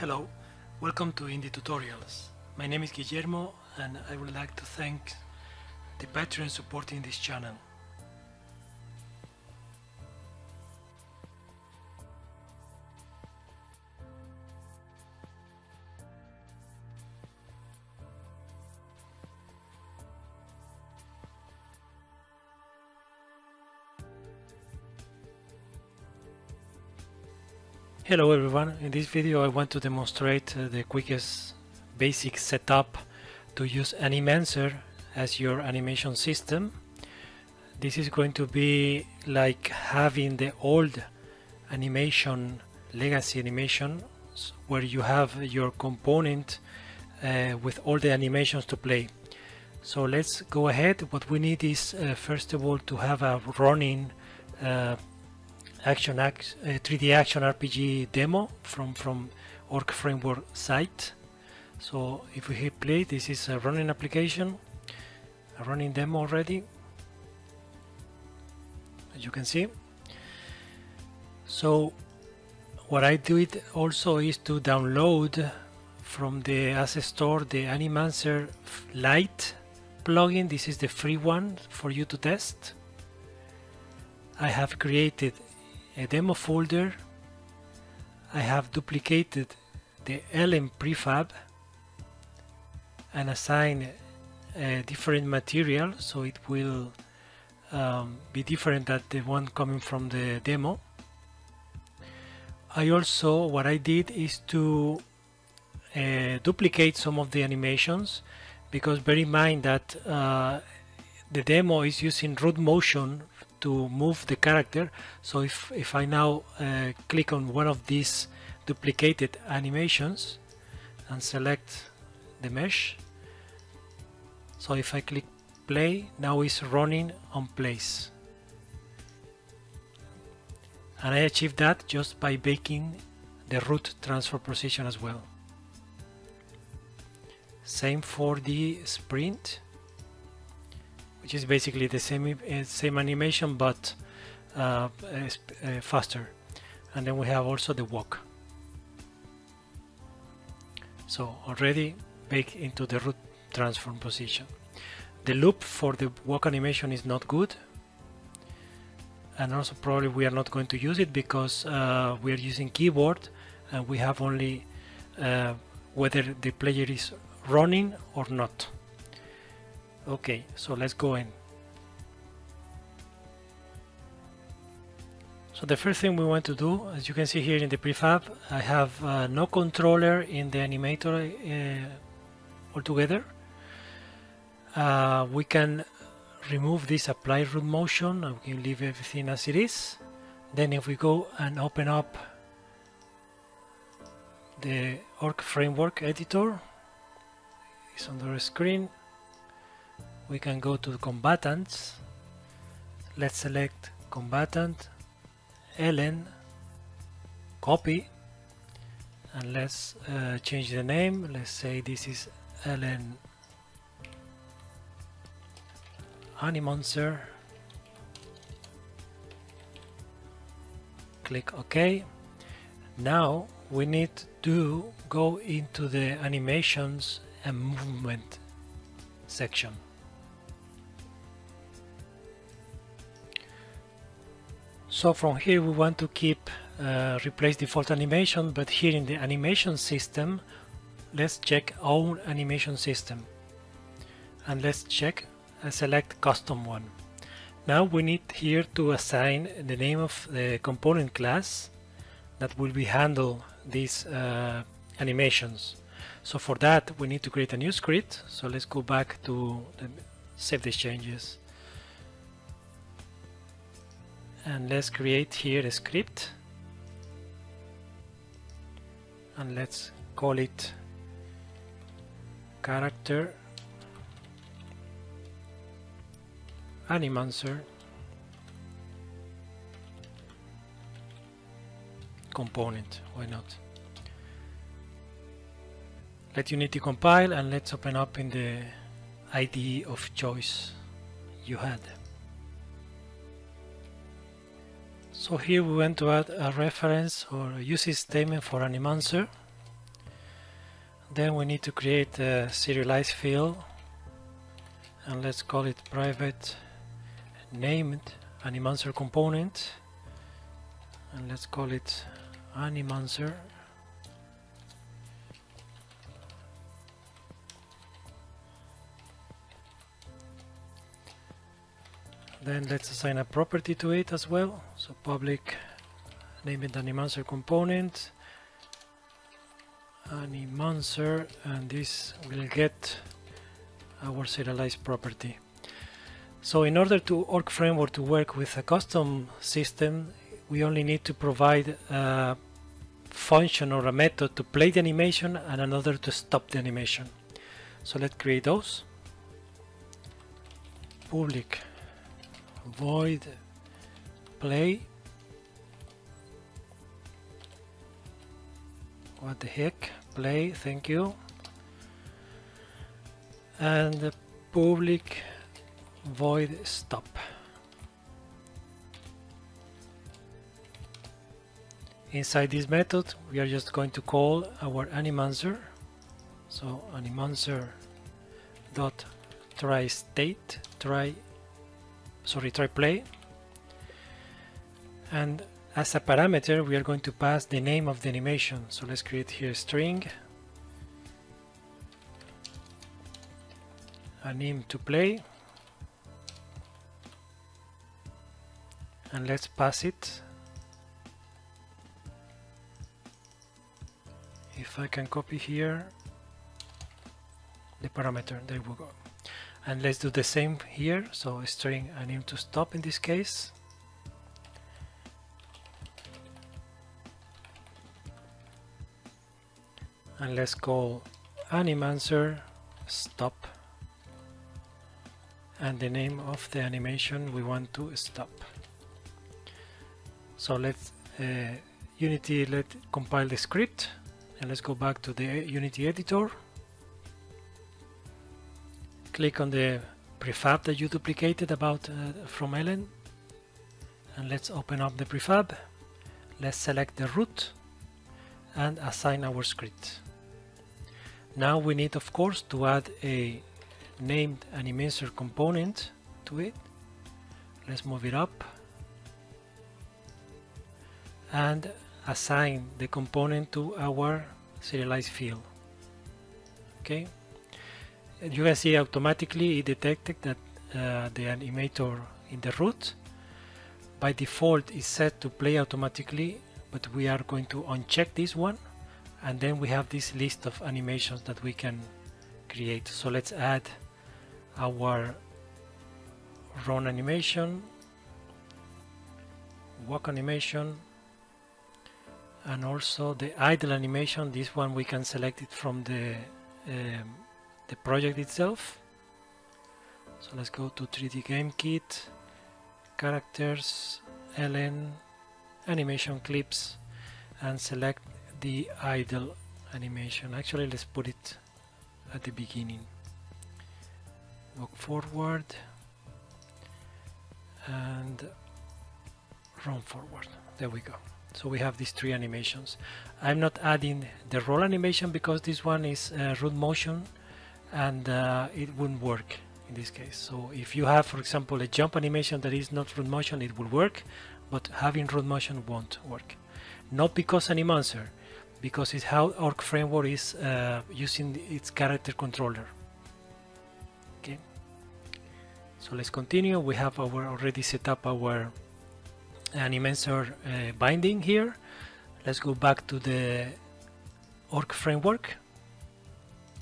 Hello, welcome to Indie Tutorials. My name is Guillermo and I would like to thank the patrons supporting this channel. Hello everyone, in this video I want to demonstrate uh, the quickest basic setup to use Animancer as your animation system. This is going to be like having the old animation, legacy animation, where you have your component uh, with all the animations to play. So let's go ahead. What we need is uh, first of all to have a running action act, uh, 3D action RPG demo from from ORK Framework site. So if we hit play, this is a running application, a running demo already, as you can see. So what I did also is to download from the asset store the Animancer Lite plugin. This is the free one for you to test. I have created a demo folder. I have duplicated the Ellen prefab and assign a different material so it will um, be different than the one coming from the demo. I also what I did is to uh, duplicate some of the animations because bear in mind that uh, the demo is using root motion to move the character. So if, if I now uh, click on one of these duplicated animations and select the mesh so if I click play now it's running on place. And I achieved that just by baking the root transform position as well. Same for the sprint which is basically the same uh, same animation but uh, uh, faster. And then we have also the walk. So already baked into the root transform position. The loop for the walk animation is not good. And also probably we are not going to use it because uh, we are using keyboard and we have only uh, whether the player is running or not okay so let's go in. So the first thing we want to do as you can see here in the prefab I have uh, no controller in the animator uh, altogether. Uh, we can remove this apply root motion and we can leave everything as it is. Then if we go and open up the ORK framework editor it's on the screen we can go to combatants. Let's select combatant Ellen copy and let's uh, change the name. Let's say this is Ellen animancer click ok. Now we need to go into the animations and movement section So from here we want to keep uh, replace default animation, but here in the animation system, let's check own animation system. And let's check and select custom one. Now we need here to assign the name of the component class that will be handle these uh, animations. So for that we need to create a new script. So let's go back to the, save these changes and let's create here a script. And let's call it character animancer component. Why not? Let unity compile and let's open up in the IDE of choice you had so here we want to add a reference or a usage statement for Animancer. then we need to create a serialized field and let's call it private named animancer component. And let's call it animancer then let's assign a property to it as well so public name it animancer component. Animancer and this will get our serialized property. So in order to ORK framework to work with a custom system we only need to provide a function or a method to play the animation and another to stop the animation. So let's create those. Public void play? What the heck? Play thank you. And the public void stop. Inside this method we are just going to call our animancer. So animancer dot try state try sorry try play and as a parameter we are going to pass the name of the animation. So let's create here a string. Anim to play. And let's pass it. If I can copy here the parameter there we go. And let's do the same here. So a string anim to stop in this case and let's call animancer stop. And the name of the animation we want to stop. So let's uh, unity let compile the script. And let's go back to the unity editor. Click on the prefab that you duplicated about uh, from Ellen. And let's open up the prefab. Let's select the root and assign our script now we need of course to add a named animator component to it. Let's move it up and assign the component to our serialized field. Okay. You can see automatically it detected that uh, the animator in the root. By default is set to play automatically but we are going to uncheck this one and then we have this list of animations that we can create. So let's add our run animation walk animation and also the idle animation. This one we can select it from the um, the project itself. So let's go to 3d game kit characters Ellen animation clips and select the idle animation. Actually let's put it at the beginning. Walk forward and run forward. There we go. So we have these three animations. I'm not adding the roll animation because this one is uh, root motion and uh, it wouldn't work in this case. So if you have for example a jump animation that is not root motion it will work but having root motion won't work. Not because Animancer because it's how ORK framework is uh, using its character controller. Okay? So let's continue. We have our already set up our Animancer uh, binding here. Let's go back to the org framework.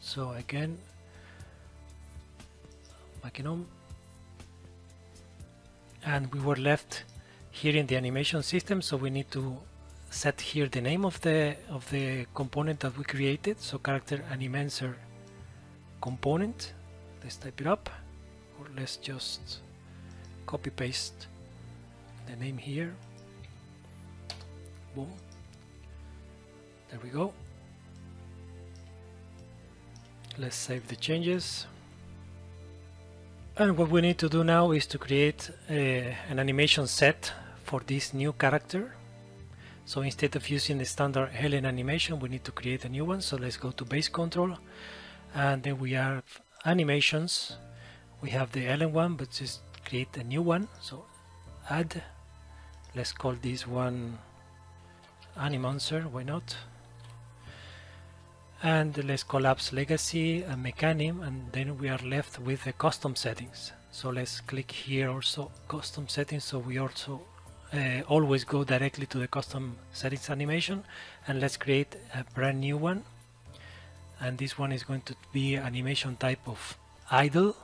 So again on and we were left here in the animation system so we need to set here the name of the of the component that we created. So character animancer component. Let's type it up or let's just copy paste the name here. Boom. There we go. Let's save the changes. And what we need to do now is to create a, an animation set for this new character So instead of using the standard Ellen animation, we need to create a new one. So let's go to base control and then we have animations. We have the Ellen one, but just create a new one. So add, let's call this one Animancer, why not? And let's collapse legacy and Mecanim and then we are left with the custom settings. So let's click here also custom settings so we also uh, always go directly to the custom settings animation and let's create a brand new one. And this one is going to be animation type of idle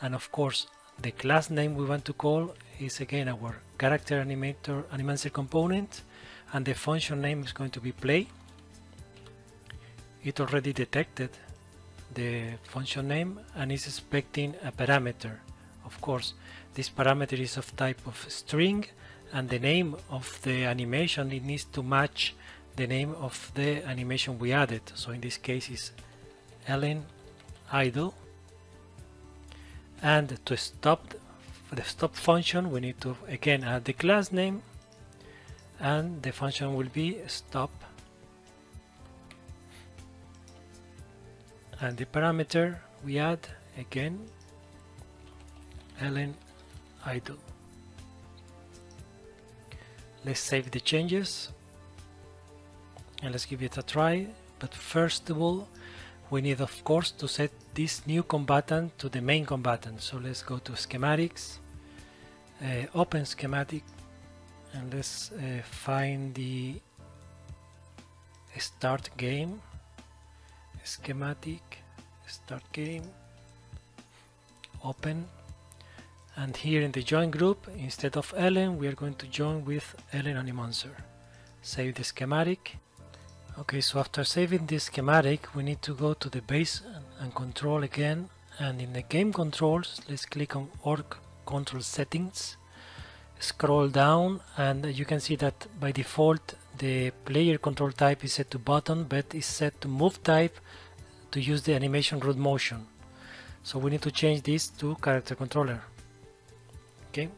and of course the class name we want to call is again our character animator animancer component and the function name is going to be play. It already detected the function name and is expecting a parameter. Of course this parameter is of type of string and the name of the animation it needs to match the name of the animation we added. So in this case is Ellen idle and to stop the stop function we need to again add the class name. And the function will be stop. And the parameter we add again Ellen idle let's save the changes. And let's give it a try. But first of all we need of course to set this new combatant to the main combatant. So let's go to schematics uh, open schematic and let's uh, find the start game. Schematic start game. Open and here in the join group instead of Ellen we are going to join with Ellen Animancer save the schematic. Okay so after saving this schematic we need to go to the base and control again. And in the game controls let's click on ORK control settings scroll down and you can see that by default the player control type is set to button but is set to move type to use the animation root motion. So we need to change this to character controller okay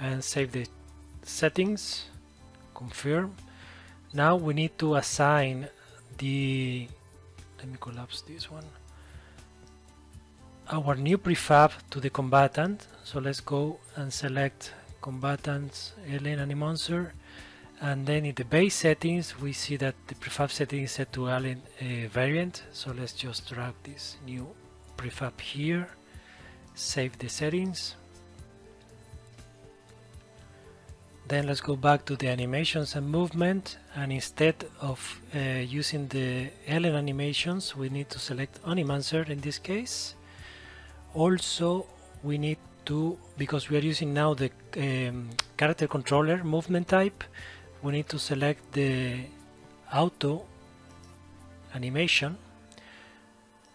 and save the settings confirm. Now we need to assign the let me collapse this one. Our new prefab to the combatant. So let's go and select combatants Ellen Animancer and then in the base settings we see that the prefab setting is set to Ellen uh, variant. So let's just drag this new prefab here. Save the settings then let's go back to the animations and movement and instead of uh, using the Ellen animations we need to select Animancer in this case. Also we need to because we are using now the um, character controller movement type we need to select the auto animation.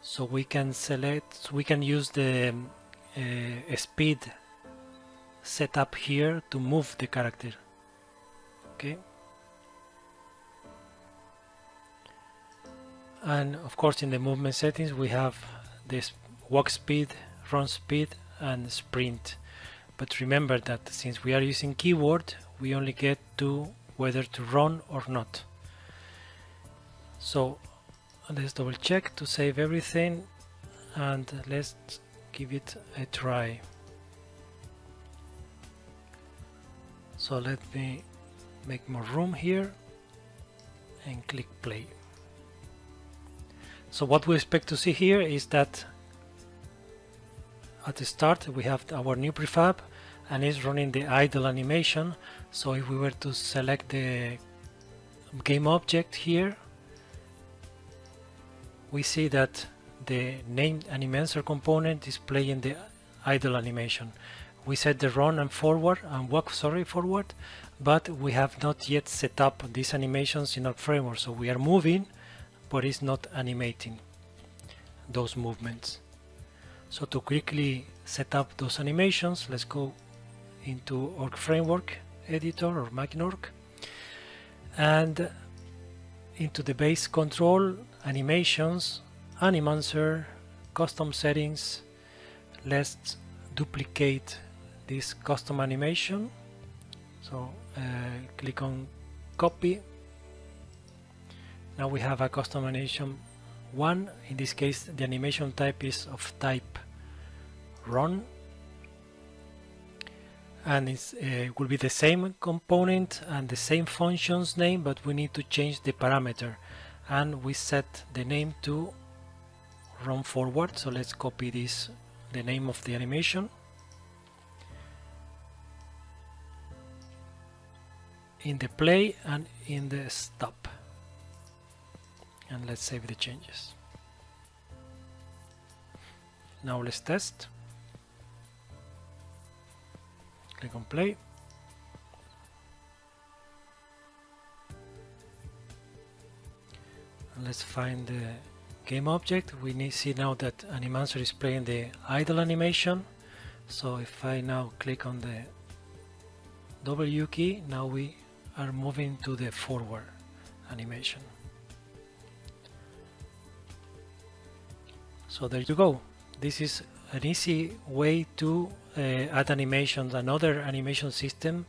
So we can select we can use the uh, speed set up here to move the character. Okay? And of course in the movement settings we have this walk speed run speed and sprint. But remember that since we are using keyboard we only get to whether to run or not. So let's double check to save everything and let's give it a try so let me make more room here and click play. So what we expect to see here is that at the start we have our new prefab and it's running the idle animation. So if we were to select the game object here we see that the named animancer component is playing the idle animation we set the run and forward and walk sorry forward but we have not yet set up these animations in our framework. So we are moving but it's not animating those movements. So to quickly set up those animations let's go into ORK framework editor or Makinom and into the base control animations animancer custom settings let's duplicate this custom animation. So uh, click on copy. Now we have a custom animation one. In this case the animation type is of type run. And it uh, will be the same component and the same functions name but we need to change the parameter. And we set the name to run forward. So let's copy this the name of the animation in the play and in the stop. And let's save the changes. Now let's test. Click on play. And let's find the game object. We need see now that Animancer is playing the idle animation. So if I now click on the W key now we are moving to the forward animation. So there you go. This is an easy way to uh, add animations another animation system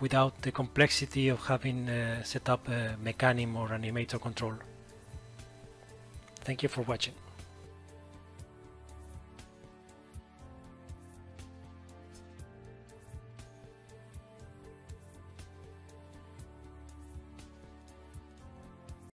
without the complexity of having uh, set up a Mecanim or animator control. Thank you for watching.